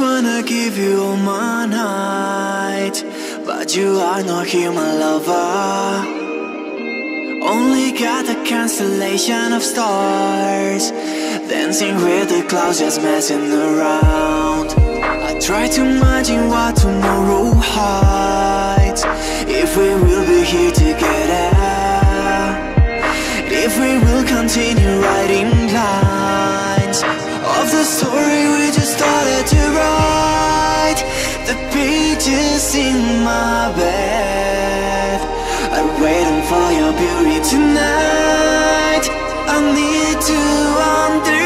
wanna give you all my night But you are not here, my lover. Only got a constellation of stars Dancing with the clouds, just messing around. I try to imagine what tomorrow hides. If we will be here together If we will continue writing clouds of the story we just started to write The pages in my bed. I'm waiting for your beauty tonight. I need to understand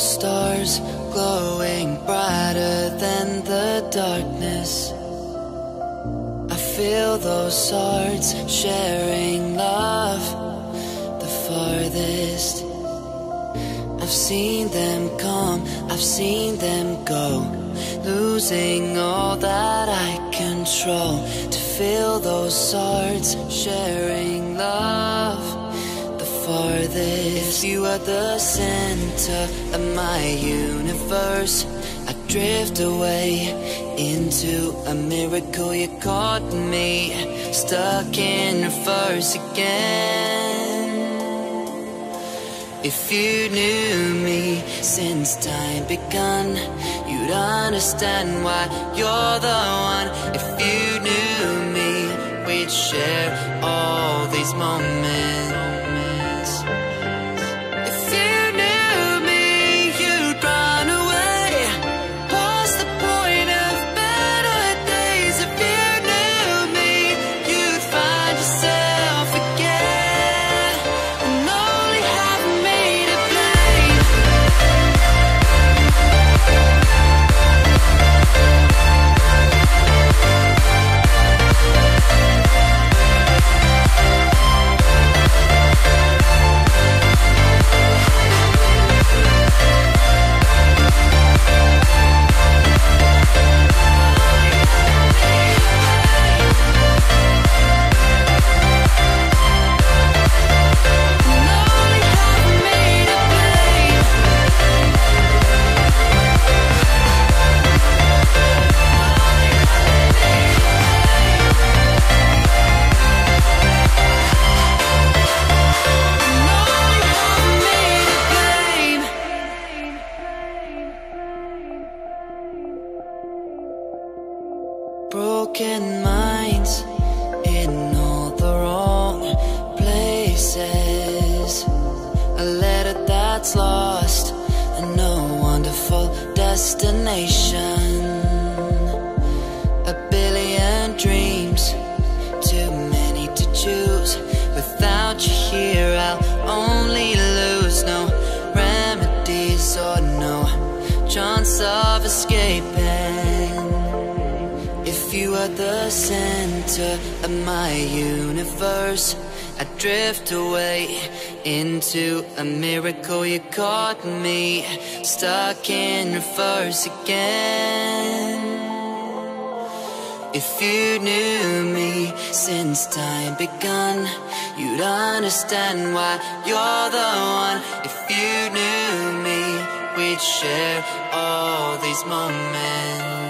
stars glowing brighter than the darkness. I feel those hearts sharing love the farthest. I've seen them come, I've seen them go, losing all that I control. To feel those hearts sharing love farthest. You are the center of my universe, I drift away into a miracle. You caught me stuck in reverse again. If you knew me since time begun, you'd understand why you're the one. If you knew me, we'd share all these moments. Broken minds in all the wrong places. A letter that's lost, and no wonderful destination. Center of my universe, I drift away into a miracle. You caught me stuck in reverse again. If you knew me since time begun, you'd understand why you're the one. If you knew me, we'd share all these moments.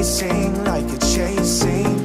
Racing, like a chase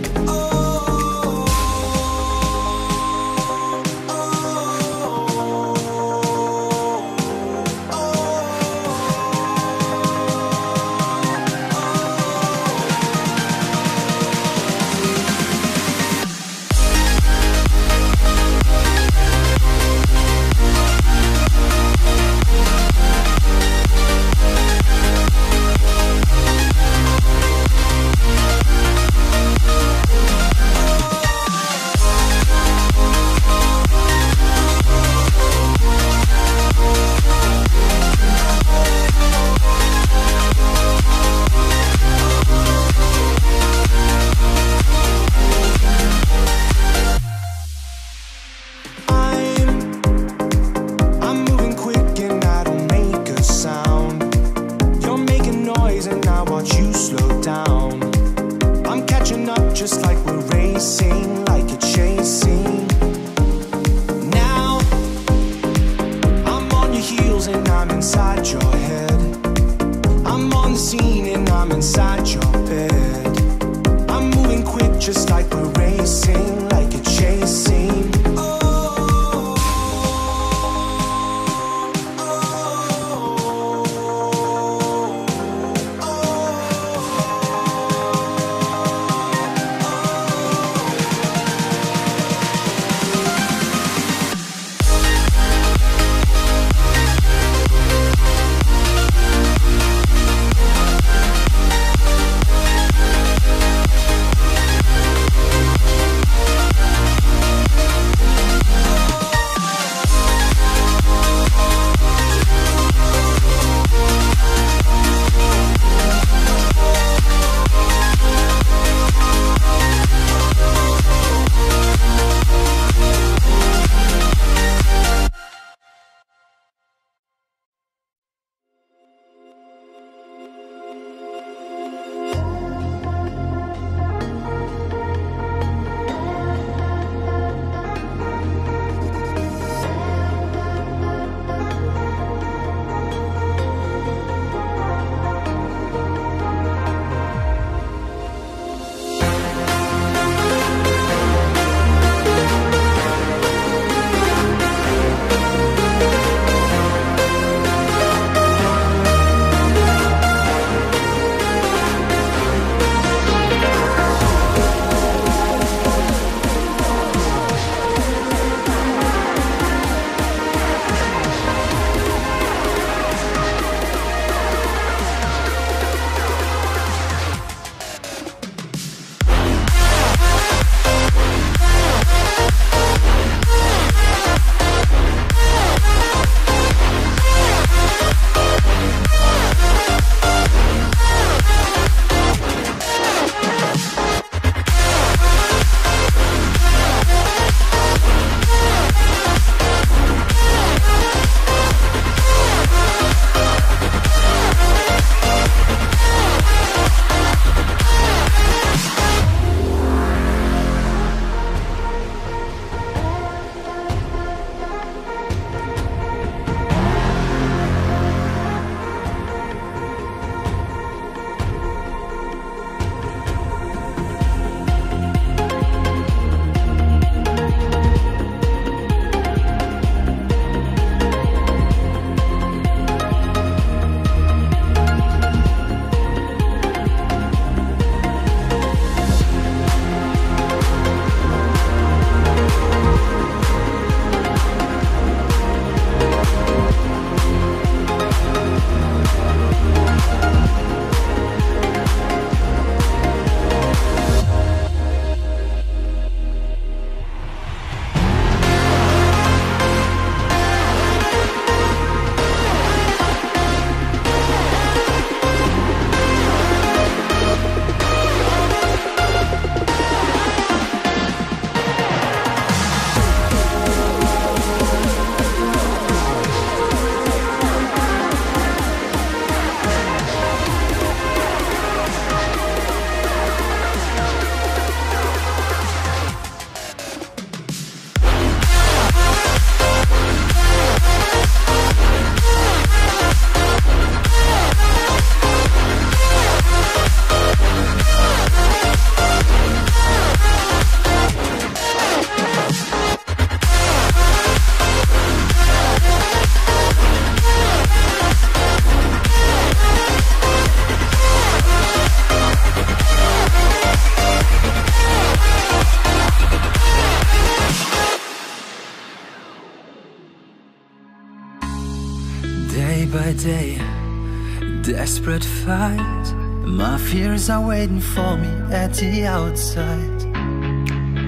Desperate fight. My fears are waiting for me at the outside.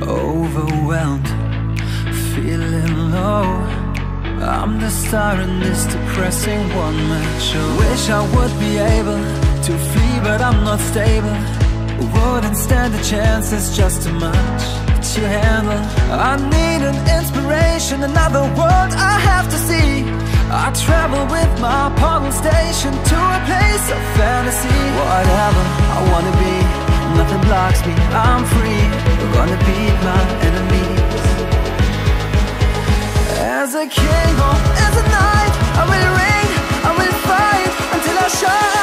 Overwhelmed, feeling low. I'm the star in this depressing one man show. Wish I would be able to flee, but I'm not stable. Wouldn't stand a chance, it's just too much to handle. I need an inspiration, another world I have to see. I travel with my portal station to a place of fantasy. Whatever I wanna be, nothing blocks me. I'm free. We're gonna beat my enemies. As a king or as a knight, I will reign, I will fight until I shine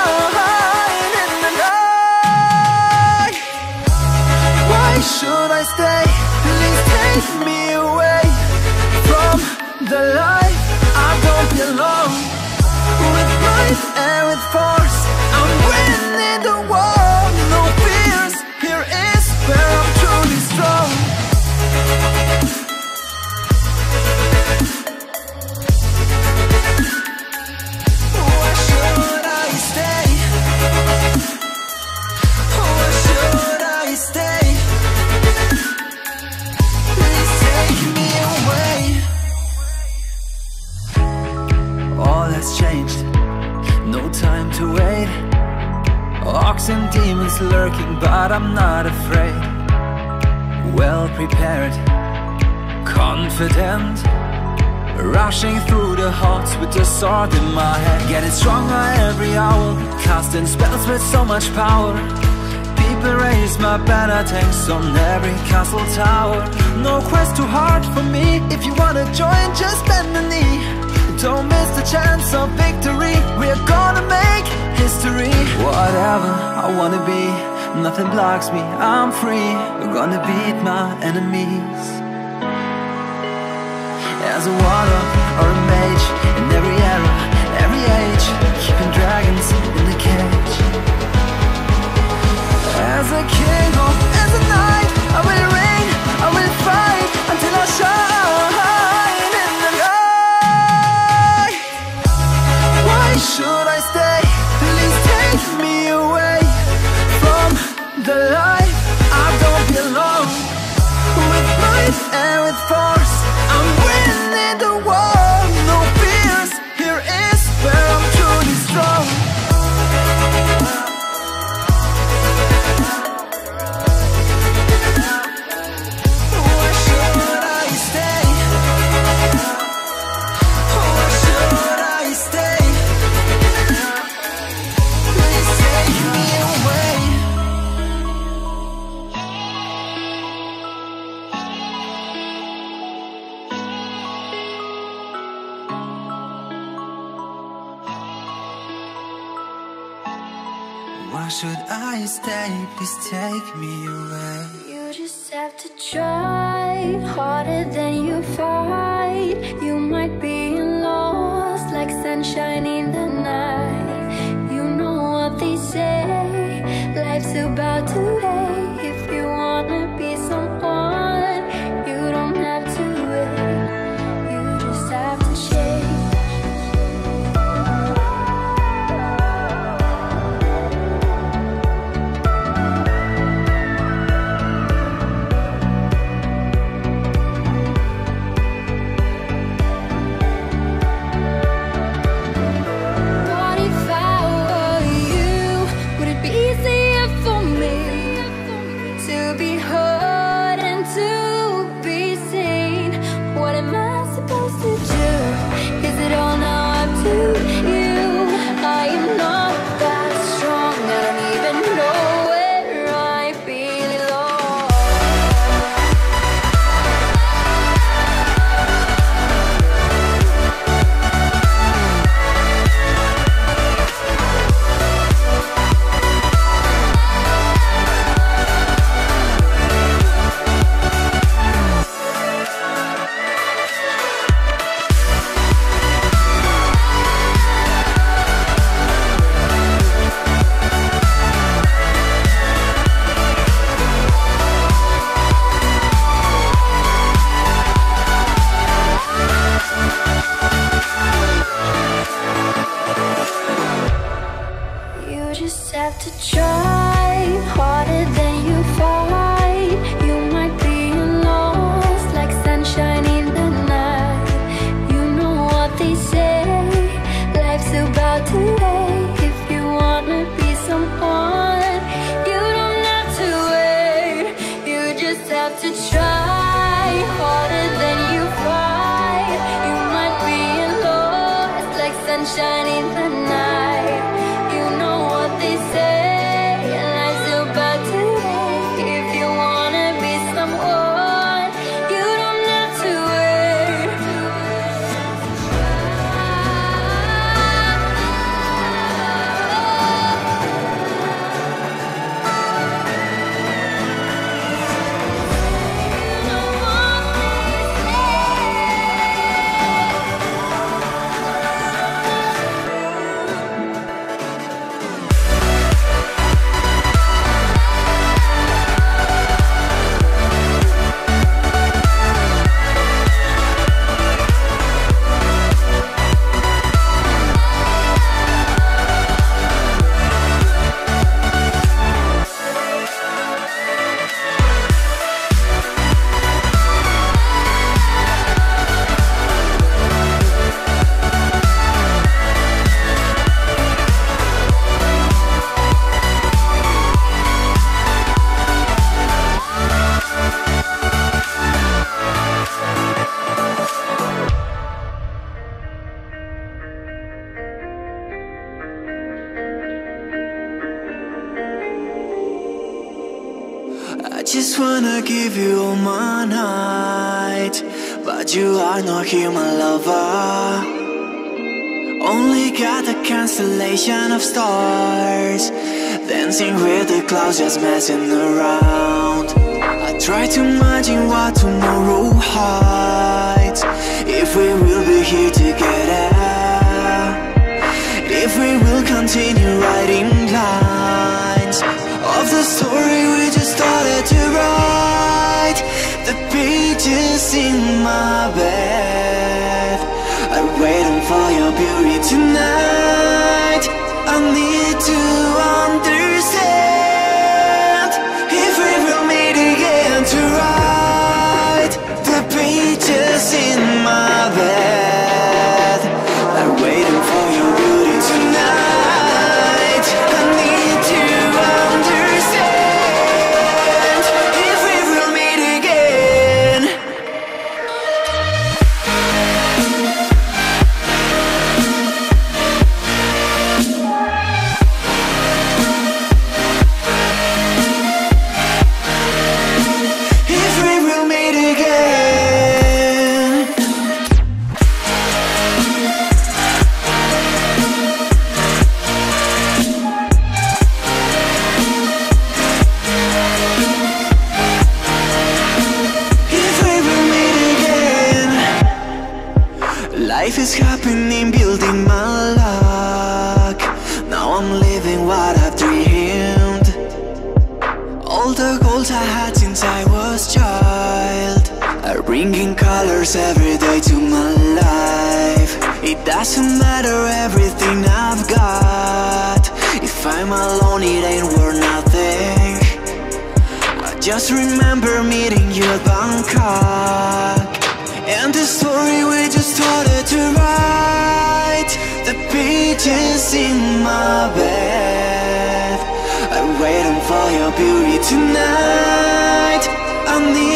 should I stay? Please take me away from the life I don't belong. With might and with force, I'm winning the war. Tanks on every castle tower. No quest too hard for me. If you wanna join, just bend the knee. Don't miss the chance of victory. We're gonna make history. Whatever I wanna be Nothing blocks me, I'm free. We're gonna beat my enemies just have to try harder than you fall stars Dancing with the clouds, just messing around. I try to imagine what tomorrow hides. If we will be here together If we will continue writing lines Of the story we just started to write The pages in my bed. see Just in my bed. I'm waiting for your beauty tonight. I need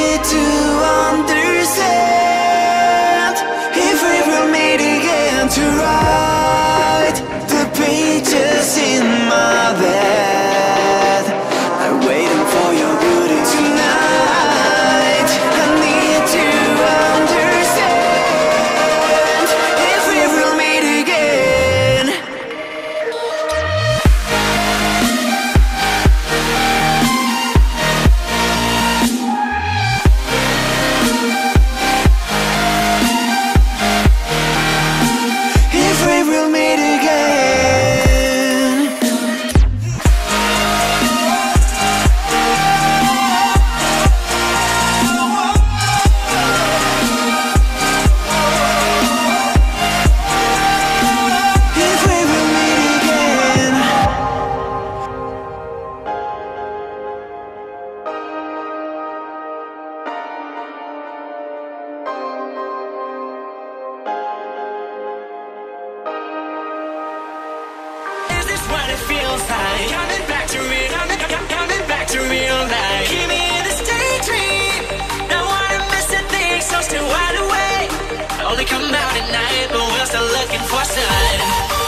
wanna come out at night, but we're still looking for signs.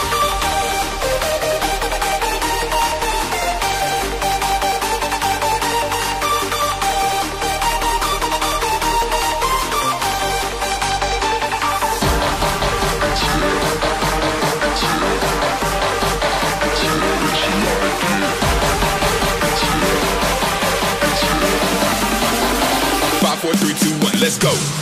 four, three, two, one, let's go.